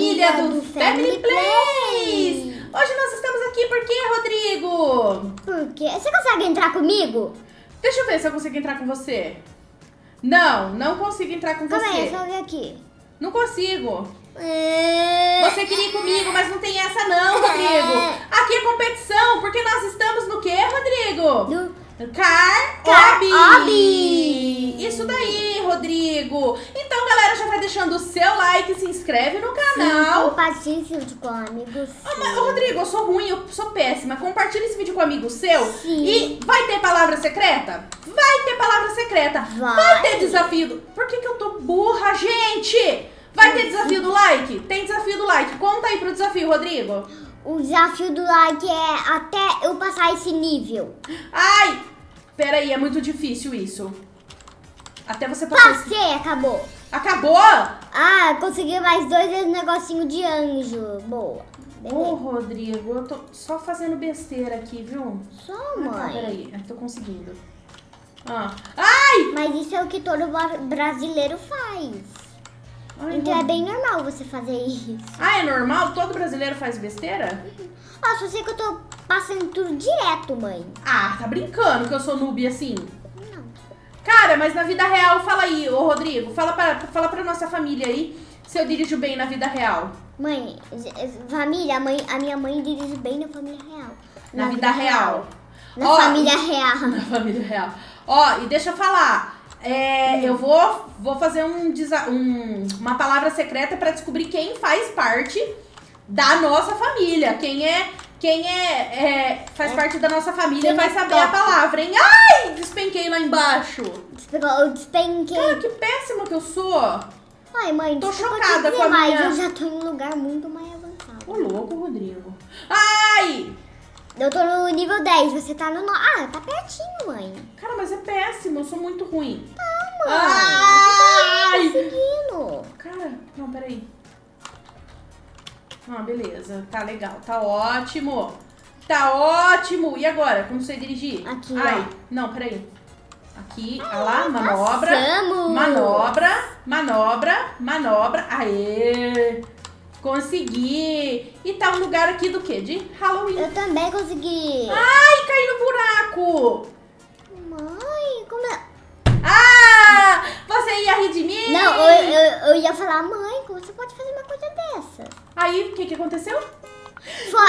família do Family Plays! Hoje nós estamos aqui por quê, Rodrigo? Por quê? Você consegue entrar comigo? Deixa eu ver se eu consigo entrar com você. Não, não consigo entrar com Calma você. aí, só ver aqui. Não consigo. É... Você queria ir comigo, mas não tem essa não, Rodrigo. Aqui é competição, porque nós estamos no quê, Rodrigo? Do... Car, Hobby. Isso daí, Rodrigo. Então, galera, já vai deixando o seu like, se inscreve no Sim, canal. compartilhe esse vídeo com amigos. Ah, mas, ô, Rodrigo, eu sou ruim, eu sou péssima. Compartilha esse vídeo com amigo seu. Sim. E vai ter palavra secreta? Vai ter palavra secreta. Vai. ter desafio. do- Por que, que eu tô burra, gente? Vai ter desafio do like? Tem desafio do like. Conta aí pro desafio, Rodrigo. O desafio do like é até eu passar esse nível. Ai! Peraí, é muito difícil isso. Até você passar. Passei, acabou. Acabou? Ah, consegui mais dois um negocinho de anjo. Boa. Ô, Beleza. Rodrigo, eu tô só fazendo besteira aqui, viu? Só, Ah, tá, mãe. peraí. Eu tô conseguindo. Ah. Ai! Mas isso é o que todo bra- brasileiro faz. Ai, Então é bem normal você fazer isso. Ah, é normal? Todo brasileiro faz besteira? Ó, só sei que eu tô passando tudo direto, mãe. Ah, tá brincando que eu sou noob assim? Não. Cara, mas na vida real, fala aí, ô Rodrigo, fala pra, fala pra nossa família aí se eu dirijo bem na vida real. Mãe, família, a, mãe, a minha mãe dirige bem na família real. Na, vida, real. Na Ó, família real. Na família real. Ó, e deixa eu falar. É, eu vou, vou fazer um, um- uma palavra secreta pra descobrir quem faz parte da nossa família. Quem é. Quem é, é- faz É. parte da nossa família Quem vai é saber a top. palavra, hein? Ai! Despenquei lá embaixo. Eu despenquei. Cara, que péssima que eu sou. Ai, mãe, tô chocada com a mas minha- eu já tô em um lugar muito mais avançado. Ô, louco, Rodrigo. Ai! Eu tô no nível 10, você tá no... Ah, tá pertinho, mãe. Cara, mas é péssimo, eu sou muito ruim. Mãe, Ai! você tá conseguindo. Cara, não, peraí. Ah, beleza. Tá legal. Tá ótimo. Tá ótimo. E agora? Como você dirigir? Aqui, Ai, ó. não, peraí. Aqui, olha lá, manobra. Passamos. Manobra, manobra, manobra. Aê! Consegui. E tá um lugar aqui do quê? De Halloween. Eu também consegui. Ai, caí no buraco. Mãe, como é... Ah! Você ia rir de mim? Não, eu, eu, eu ia falar, mãe, como você pode fazer uma coisa dessa? Aí, o que que aconteceu? Não!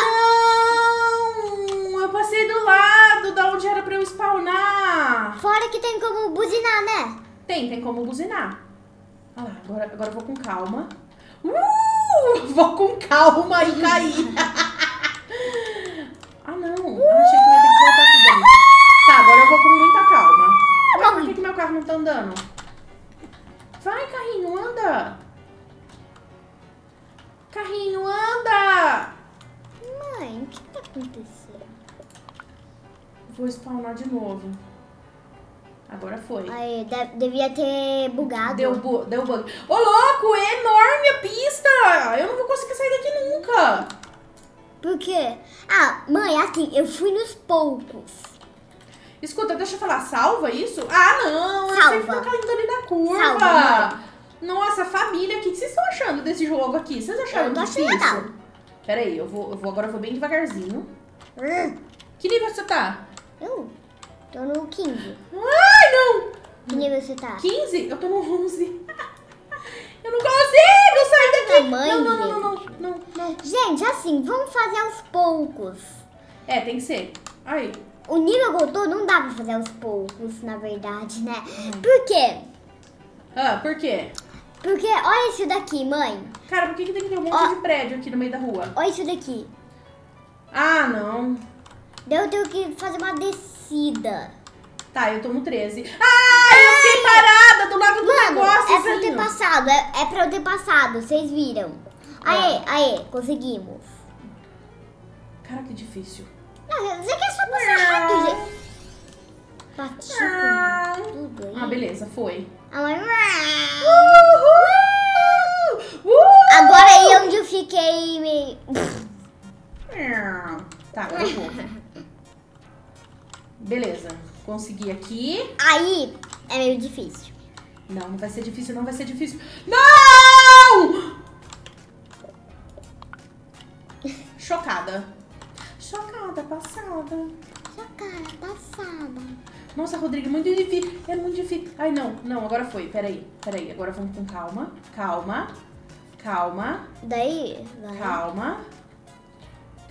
Eu passei do lado da onde era pra eu spawnar. Fora que tem como buzinar, né? Tem, tem como buzinar. Olha lá, agora, agora eu vou com calma. Uh! Vou com calma e cair. carro não tá andando? Vai, carrinho, anda. Carrinho, anda. Mãe, o que tá acontecendo? Vou spawnar de novo. Agora foi. Aí, de- devia ter bugado. Deu, bu deu bug. Ô, louco, é enorme a pista! Eu não vou conseguir sair daqui nunca. Por quê? Ah, mãe, assim, eu fui nos poucos. Escuta, deixa eu falar, salva isso? Ah, não, eu Salva. sempre tô caindo ali na curva. Salva, Nossa, família, o que vocês estão achando desse jogo aqui? Vocês acharam Eu difícil? legal. Pera aí, eu vou, eu vou agora eu vou bem devagarzinho. Hum, Que nível você tá? eu tô no 15. Ai, não! Que nível você tá? 15? Eu tô no 11. Eu não consigo sair daqui! Tamanho, não, não, não, não, não, não, não. Gente, assim, vamos fazer aos poucos. É, tem que ser. Aí. O nível tô não dá pra fazer aos poucos, na verdade, né? Uhum. Por quê? Ah, por quê? Porque olha isso daqui, mãe. Cara, por que, que tem que ter um monte Ó. de prédio aqui no meio da rua? Olha isso daqui. Ah, não. Daí eu tenho que fazer uma descida. Tá, eu tô no 13. Ah, eu fiquei parada do lado do Mano, negócio. é pra eu ter passado, é, é pra eu ter passado, vocês viram. Aê, Ah. aê, conseguimos. Cara, que difícil. Não, você quer só passar rápido, gente. Bati com tudo aí. Ah, beleza, foi. A mãe... Uhul! Uh! Agora aí onde eu fiquei meio... Tá, agora eu vou. Beleza, consegui aqui. Aí é meio difícil. Não, não vai ser difícil, não vai ser difícil. Não! passada, passada. Chocada, passada. Nossa, Rodrigo, é muito difícil. É muito difícil. Ai, não, não, agora foi. Peraí, peraí. Agora vamos com calma. Calma. Calma. Daí? Vai. Calma.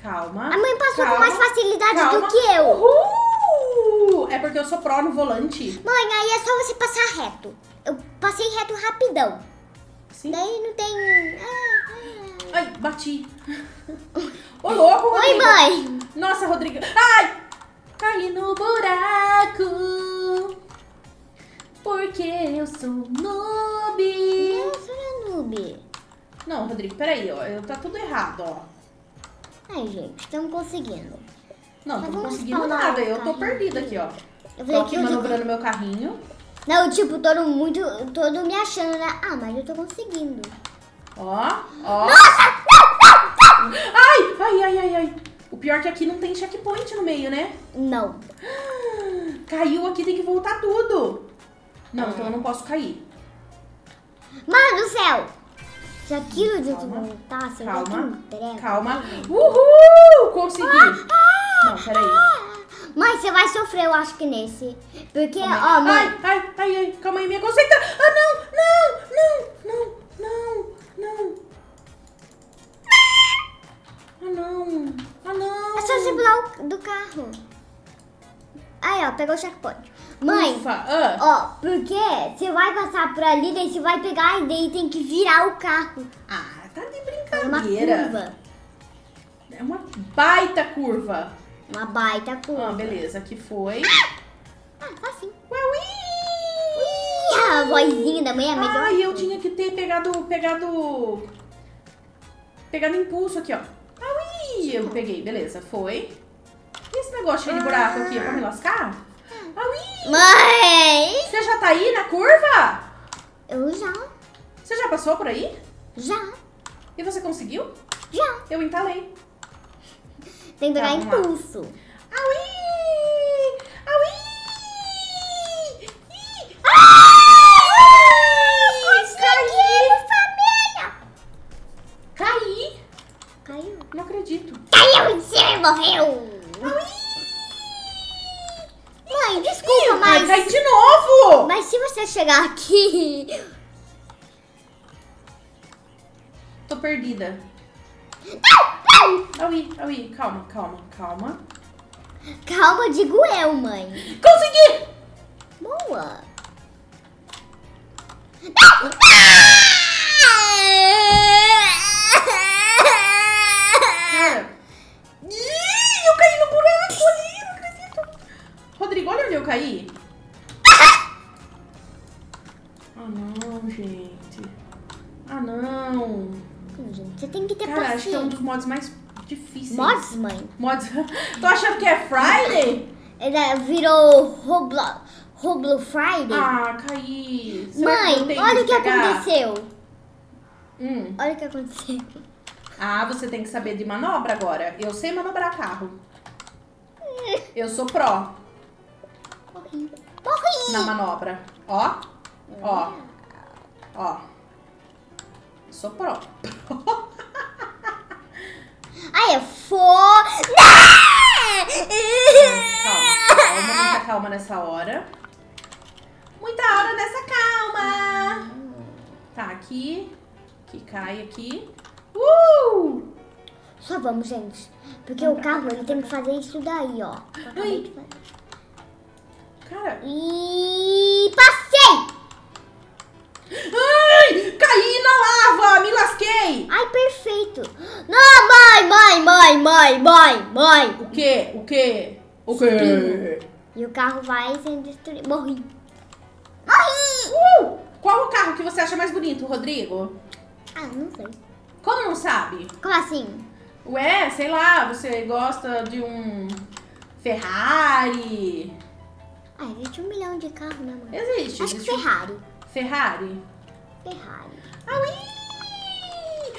Calma. A mãe passou calma, com mais facilidade calma. do que eu. Uhul! É porque eu sou pró no volante. Mãe, aí é só você passar reto. Eu passei reto rapidão. Sim. Daí não tem. Ah, ah. Ai, bati. Ô, louco, Oi, mãe. Nossa, Rodrigo. Ai! Caí no buraco. Porque eu sou noob. Eu sou noob. Não, Rodrigo, peraí, ó. eu- Tá tudo errado, ó. Ai, gente, estamos conseguindo. Não, vamos conseguindo nada. Eu tô perdida aqui. ó. Eu Tô aqui manobrando meu carrinho. Não, tipo, todo muito, todo me achando, né? Ah, mas eu tô conseguindo. Ó, ó. Ai, ai, ai, ai, ai. O pior é que aqui não tem checkpoint no meio, né? Não. Caiu aqui, tem que voltar tudo. Não, então eu não posso cair. Mano do céu! Se aquilo de tu Calma. voltasse, eu ia Calma. Calma. Uhul! Consegui. Não, peraí. Mãe, você vai sofrer, eu acho que nesse. Porque, Calma ó, mãe. Ai, ai, ai, ai. Calma aí, minha concentração. Ah, não, não, não, não, Ah, não. Ah, não. É só você pular do carro. Aí, ó, pegou o checkpoint. Mãe, Ufa, ah. ó, porque você vai passar por ali, daí você vai pegar e daí tem que virar o carro. Ah, tá de Fazer uma brincadeira. curva. É uma baita curva. Uma baita curva. Ah, beleza, aqui foi. Ah, assim. Ué, ui! A vozinha da mãe é melhor. Ai, eu tinha que ter pegado, pegado, pegado impulso aqui, ó. Eu peguei, beleza, foi. E esse negócio de buraco aqui, é pra me lascar? Ah, ui! Mãe! Você já tá aí na curva? Eu já, Você já passou por aí? já, E você conseguiu? já. Eu entalei. Tem que Tá, pegar vamos lá. impulso. Ah, chegar aqui... Tô perdida. Não, não! Aui, Aui, calma, calma, calma. Calma, digo eu, mãe. Consegui! Boa. Cara. Ih, eu caí no buraco ali, não acredito. Rodrigo, olha onde eu caí. Gente. Ah, não. Gente, Você tem que ter Cara, acho que é um paciência. dos mods mais difíceis. Mods, mãe? Mods. Tô achando que é Friday? Ele virou Roblo, Roblo Friday. Ah, caí. Que mãe, tenho olha o que aconteceu. Hum. Olha o que aconteceu. Ah, você tem que saber de manobra agora. Eu sei manobrar carro. Eu sou pró Morri. Morri. na manobra. Ó, ó, ó. Sou pró. Aí, eu for... Calma, calma, muita calma nessa hora. Muita hora nessa calma. Tá, aqui. Que cai aqui. Uh! Só vamos, gente. Porque o carro, ele tem que fazer isso daí, ó. Cara. E passei! Ai! Caí na lava! Me lasquei! Ai, perfeito. Não, mãe, mãe, mãe, mãe, mãe. O quê? O quê? O quê? E o carro vai sendo destruído. Morri. Morri! Uh! Qual o carro que você acha mais bonito, Rodrigo? Ah, não sei. Como não sabe? Como assim? Ué, sei lá, você gosta de um Ferrari? Ah, existe um milhão de carros, né, mãe? Existe. Acho que existe um Ferrari. Ferrari? Ferrari. Aui!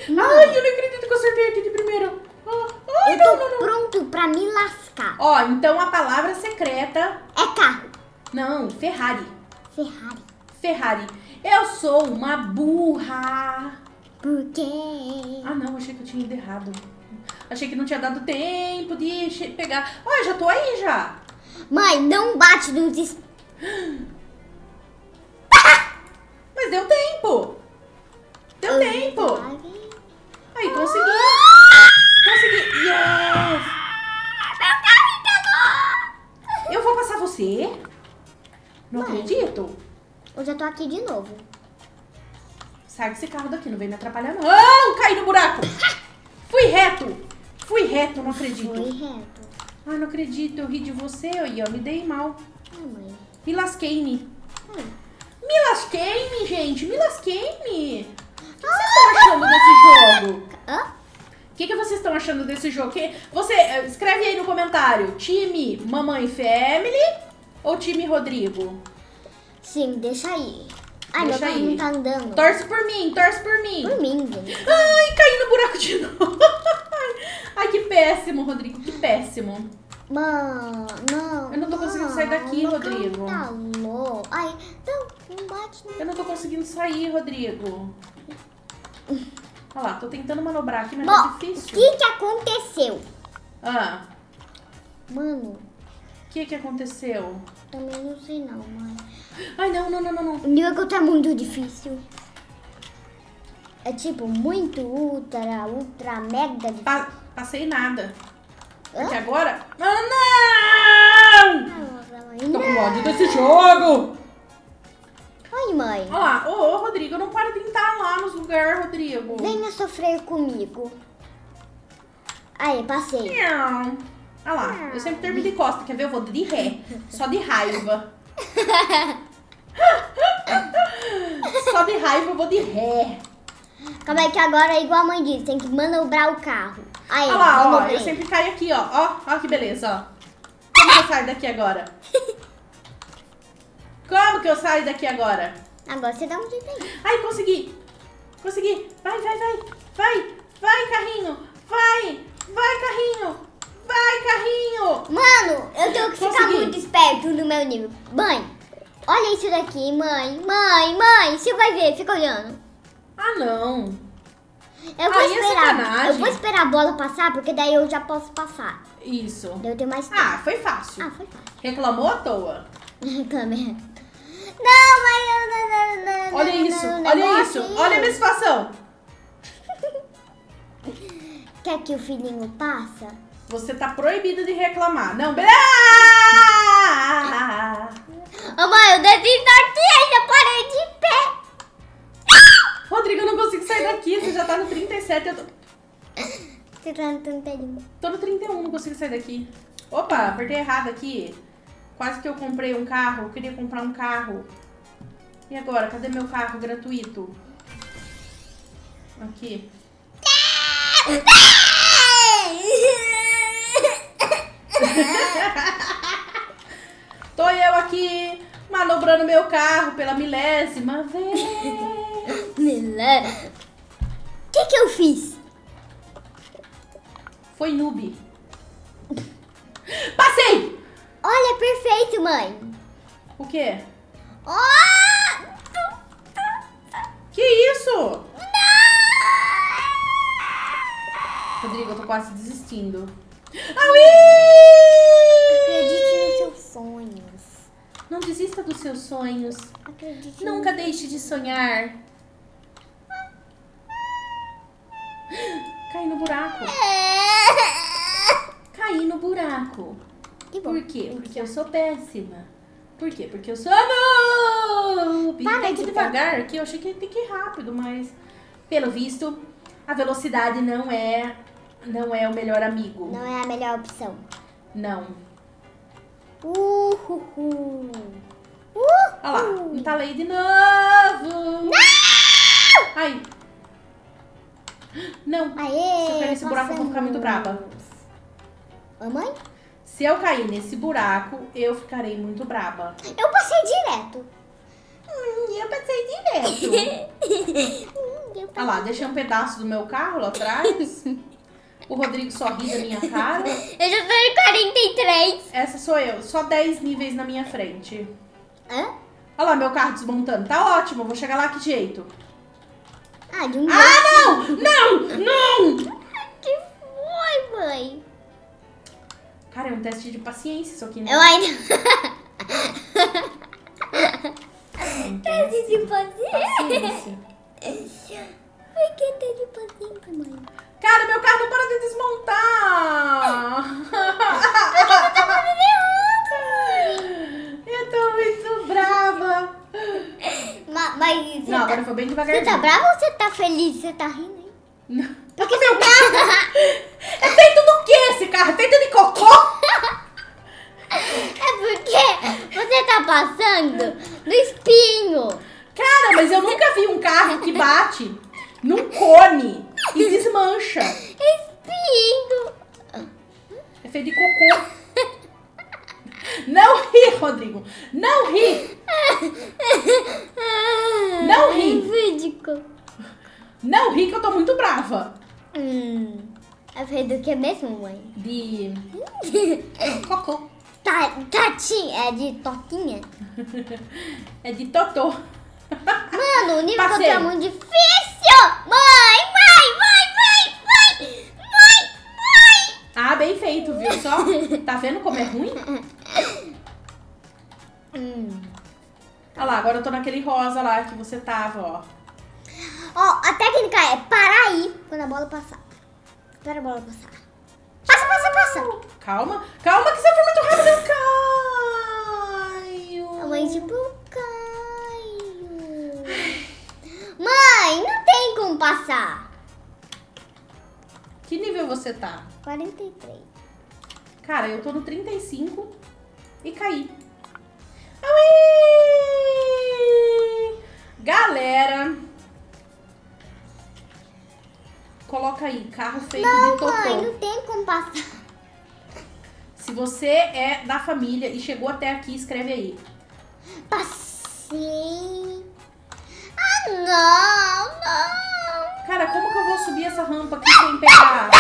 Ai, eu não acredito que eu acertei aqui de primeira. Ah, Ai, Eu não, tô não, não. pronto pra me lascar. Ó, então a palavra secreta... É carro. Não, Ferrari. Ferrari. Ferrari. Eu sou uma burra. Por quê? Ah, não, achei que eu tinha ido errado. Achei que não tinha dado tempo de pegar. Ó, já tô aí já. Mãe, não bate nos es- Mas deu tempo. Deu tempo. Aí, consegui. Consegui. Yes! Eu vou passar você? Não Mãe. acredito. Eu já tô aqui de novo. Sai desse carro daqui, não vem me atrapalhar não. Ah, caí no buraco. Fui reto. Fui reto, não acredito. Foi reto. Ah, não acredito. Eu ri de você e eu me dei mal. Ai, mãe. Me lasquei-me. Ai. Me lasquei-me, gente. Me lasquei-me. O que vocês estão achando desse jogo? Hã? O que, que vocês estão achando desse jogo? Que, você, eh, escreve aí no comentário. Time Mamãe Family ou time Rodrigo? Sim, deixa aí. Ai, Deixa meu aí. não tá andando. Torce por mim, torce por mim. Por mim, gente. Ai, caí no buraco de novo. Ai, que péssimo, Rodrigo, que péssimo. Mano, não. Eu não tô conseguindo sair daqui, Rodrigo. Tá louco. Ai, não, não bate. Não. Eu não tô conseguindo sair, Rodrigo. Olha lá, tô tentando manobrar aqui, mas Bom, tá o difícil. que que aconteceu? Ah, Mano, o que que aconteceu? também não sei não, mãe. Ai, não, não, não, não, não. O nível tá muito difícil. É tipo muito ultra, ultra mega difícil. Pa- passei nada. Porque Hã? agora... Ah, não! Nossa, mãe. Tô com Não. ódio desse jogo. Ai, mãe. Olha lá, ô, ô, Rodrigo, não para de tentar lá nos lugares, Rodrigo. Venha sofrer comigo. Aí, passei. Não. Olha lá, eu sempre termino de costa, quer ver? Eu vou de ré, só de raiva. só de raiva eu vou de ré. Calma aí que agora é igual a mãe disse, tem que manobrar o carro. Aí, Olha lá, ó, eu sempre caio aqui, ó. Ó, ó que beleza, ó. Como eu saio daqui agora? Como que eu saio daqui agora? Agora você dá um jeito aí. Ai, consegui! Consegui! Vai, vai, vai! Vai! Vai, carrinho! Vai! Vai, carrinho! Vai, carrinho! Mano, eu tenho que ficar Consegui. muito esperto no meu nível. Mãe, olha isso daqui, mãe. Mãe, mãe, você vai ver, fica olhando. Ah, não! Eu vou Aí é esperar. eu vou esperar a bola passar, porque daí eu já posso passar. Isso. Eu tenho mais tempo. Ah, foi fácil. Ah, foi fácil. Reclamou à toa. Câmera. Não, mas eu não, não, não, Olha isso, olha isso. assim. Olha a minha situação. Quer que o filhinho passa? Você tá proibido de reclamar. Não, be- Ah! Ô mãe, eu daqui ainda parei de pé. Rodrigo, eu não consigo sair daqui. Você já tá no 37. Eu tô... Você tá no 31. tô no 31, não consigo sair daqui. Opa, apertei errado aqui. Quase que eu comprei um carro. Eu queria comprar um carro. E agora? Cadê meu carro gratuito? Aqui. Tô eu aqui manobrando meu carro pela milésima vez. Milé. O que que eu fiz? Foi noob. Passei! Olha, perfeito, mãe. O quê? Oh! Que isso? Rodrigo, eu tô quase desistindo. Acredite Aui! nos seus sonhos. Não desista dos seus sonhos. Acredite Nunca deixe de sonhar. Caí no buraco. Caí no buraco. Que bom. Por quê? Porque eu sou péssima. Por quê? Porque eu sou noob. Para Tem que de devagar aqui. Eu achei que tem que ir rápido, mas pelo visto, a velocidade não é não é o melhor amigo. Não é a melhor opção. Não. Uhuhu. Olha lá, entalei de novo. Não! Ai. Não. Aê! Se eu cair nesse buraco, eu vou ficar muito brava. Mamãe? Se eu cair nesse buraco, eu ficarei muito braba. Eu passei direto. Hum, eu passei direto. Olha lá, deixei um pedaço do meu carro lá atrás. O Rodrigo só ri da minha cara. Eu já tô em 43. Essa sou eu, só 10 níveis na minha frente. Hã? Olha lá, meu carro desmontando. Tá ótimo, vou chegar lá que jeito. Ah, de um Ah, não! Não! Não! Que foi, mãe? Cara, é um teste de paciência isso aqui, né? Eu ainda. Um teste Teste de paciência. paciência. Por que tem de paciência, mãe? Cara, meu carro não para de desmontar! Eu tô muito brava! Ma- Mas você Não, tá, agora foi bem você devagarzinho. tá bravo ou você tá feliz? Você tá rindo, hein? Não. Porque seu carro. É de totô. Mano, o nível que eu Passei. tô é muito difícil! Mãe, mãe, mãe, mãe, mãe, mãe, mãe! Ah, bem feito, viu só? Tá vendo como é ruim? Hum. Olha lá, agora eu tô naquele rosa lá que você tava, ó. Ó, a técnica é parar aí quando a bola passar. Espera a bola passar. Passa, passa, passa! Calma, calma você tá? 43. Cara, eu tô no 35 e caí. Aui! Galera, coloca aí, carro feito Não, de totô. mãe, não tem como passar. Se você é da família e chegou até aqui, escreve aí. Passei. Ah, não, não. Cara, como que eu vou subir essa rampa aqui sem pegar...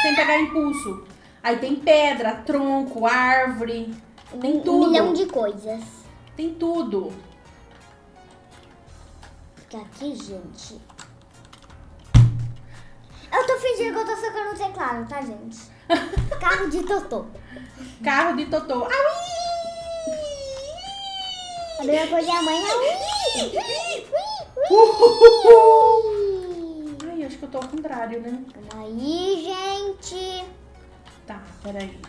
sem pegar impulso? Aí tem pedra, tronco, árvore, tem Um tudo. milhão de coisas. Tem tudo. Porque aqui, gente. Eu tô fingindo que eu tô socando o teclado, tá, gente? Carro de Totô. Carro de totô. Aui! A mesma coisa é a mãe. Ui, ui, ui, ui. Que tô ao contrário, né? Calma aí, gente. Tá, peraí.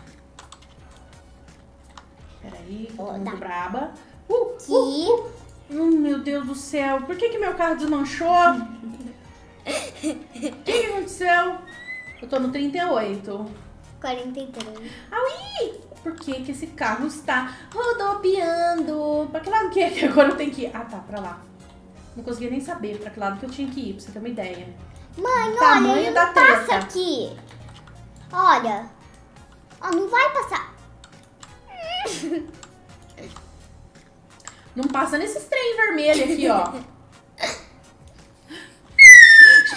Peraí, que tô Ó, muito tá. braba. Uh, Aqui. uh, uh. Hum, meu Deus do céu. Por que que meu carro desmanchou? O que que aconteceu? Eu tô no 38. 43. Aui! Por que que esse carro está rodopiando? Pra que lado que é que agora eu tenho que ir? Ah, tá, pra lá. Não conseguia nem saber pra que lado que eu tinha que ir, pra você ter uma ideia. Mãe, Tamanho olha, ele não passa aqui. Olha. Ó, não vai passar. Não passa nesses trem vermelho aqui, ó.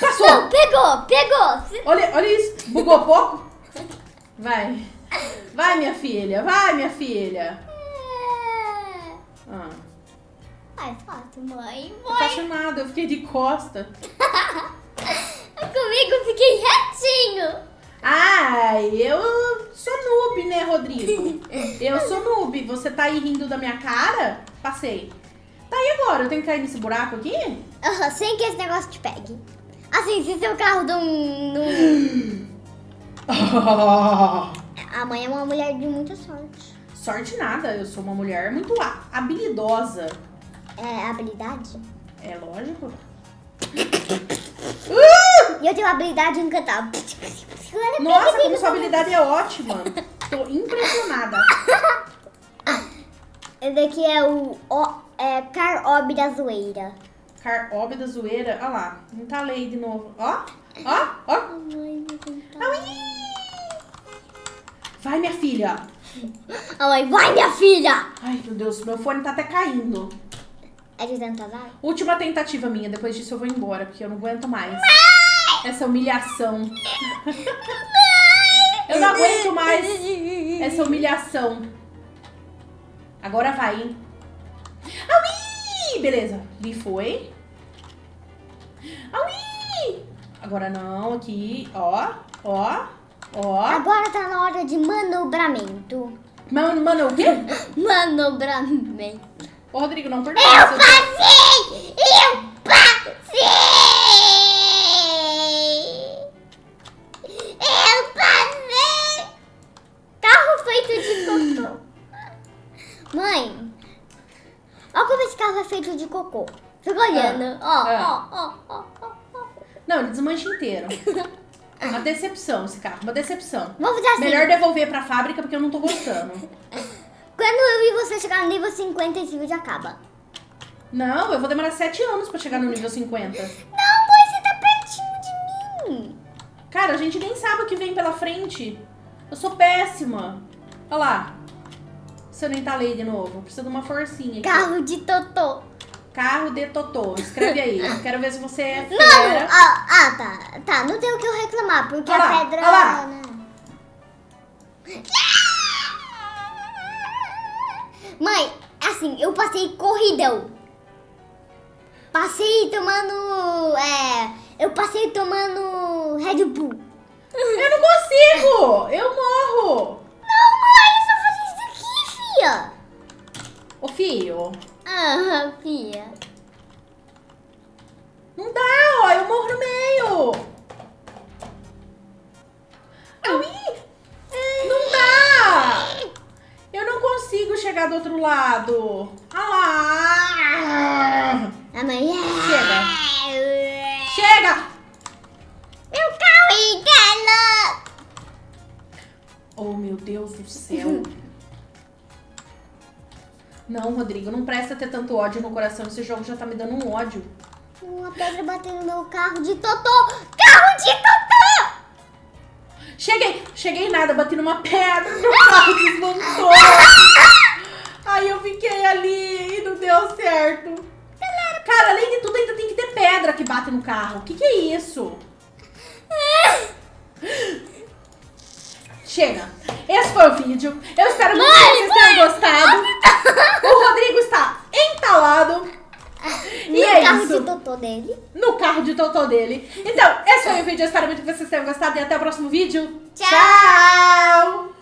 Passou! Não, pegou, pegou. Olha, olha isso. Bugou pouco? Vai. Vai, minha filha. Vai, minha filha. É. Ah, Ai, fácil, mãe. não Mãe, faço nada. Eu fiquei de costa. comigo eu fiquei retinho. Ai, eu sou noob, né, Rodrigo? Eu sou noob. Você tá aí rindo da minha cara? Passei. Tá, e agora? Eu tenho que cair nesse buraco aqui? Aham, sem que esse negócio te pegue. Assim, se seu carro não... não... A mãe é uma mulher de muita sorte. Sorte nada. Eu sou uma mulher muito ha- habilidosa. É habilidade. É lógico. E eu tenho habilidade em cantar. Nossa, como sua habilidade é ótima. Tô impressionada. Esse daqui é o, o é, Car Ob da Zoeira. Car Ob da zoeira. Olha lá. Não tá lei de novo. Ó, ó, ó. Aui! Vai, minha filha. A mãe, vai minha filha! Ai, meu Deus, meu fone tá até caindo. É de tentar? Última tentativa minha. Depois disso eu vou embora, porque eu não aguento mais. Essa humilhação. Eu não aguento mais essa humilhação. Agora vai, hein? Aui! Beleza. Me foi. Aui! Agora não, aqui. Ó, ó, Ó. Agora tá na hora de manobramento. Mano, mano, o quê? Manobramento. Ô, Rodrigo, não perdoa. Eu passei! Eu olha como esse carro é feito de cocô. Fica olhando. Ó, Ah. ó, ó, ó, ó, ó. Não, ele desmancha inteiro. Uma decepção esse carro, uma decepção. Vamos fazer assim. Melhor devolver pra fábrica porque eu não tô gostando. Quando eu e você chegar no nível 50, esse vídeo acaba. Não, eu vou demorar 7 anos pra chegar no nível 50. Não, mãe, você tá pertinho de mim. Cara, a gente nem sabe o que vem pela frente. Eu sou péssima. Olha lá. Se eu nem tá lei de novo. Precisa de uma forcinha aqui. Carro de Totô. Carro de Totô. Escreve aí. Quero ver se você é Não, fera. ah, ah, tá. Tá, não tem o que eu reclamar, porque a pedra. olha lá. né? Mãe, assim, eu passei corridão. Passei tomando. É. Eu passei tomando Red Bull. Eu não consigo! Eu morro! Ô, filho. Ah, fia. Não dá, ó. Eu morro no meio. Ai, não dá. Eu não consigo chegar do outro lado. Ah lá. A mãe. Chega. Chega. Meu carro dela. Oh, meu Deus do céu. Não, Rodrigo, não presta ter tanto ódio no coração. Esse jogo já tá me dando um ódio. Uma pedra bateu no meu carro de Totô. Carro de Totô! Cheguei, cheguei nada, bati numa pedra, meu carro desmontou. Aí eu fiquei ali e não deu certo. Cara, além de tudo, ainda tem que ter pedra que bate no carro. O que, que é isso? Chega. Esse foi o vídeo. Eu espero muito que vocês tenham gostado. O Rodrigo está entalado. E no é carro isso. de Totô dele. No carro de totô dele. Então, esse foi o vídeo. Eu espero muito que vocês tenham gostado. E até o próximo vídeo. Tchau. Tchau.